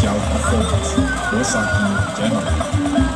小的 focus，我上帝，真的。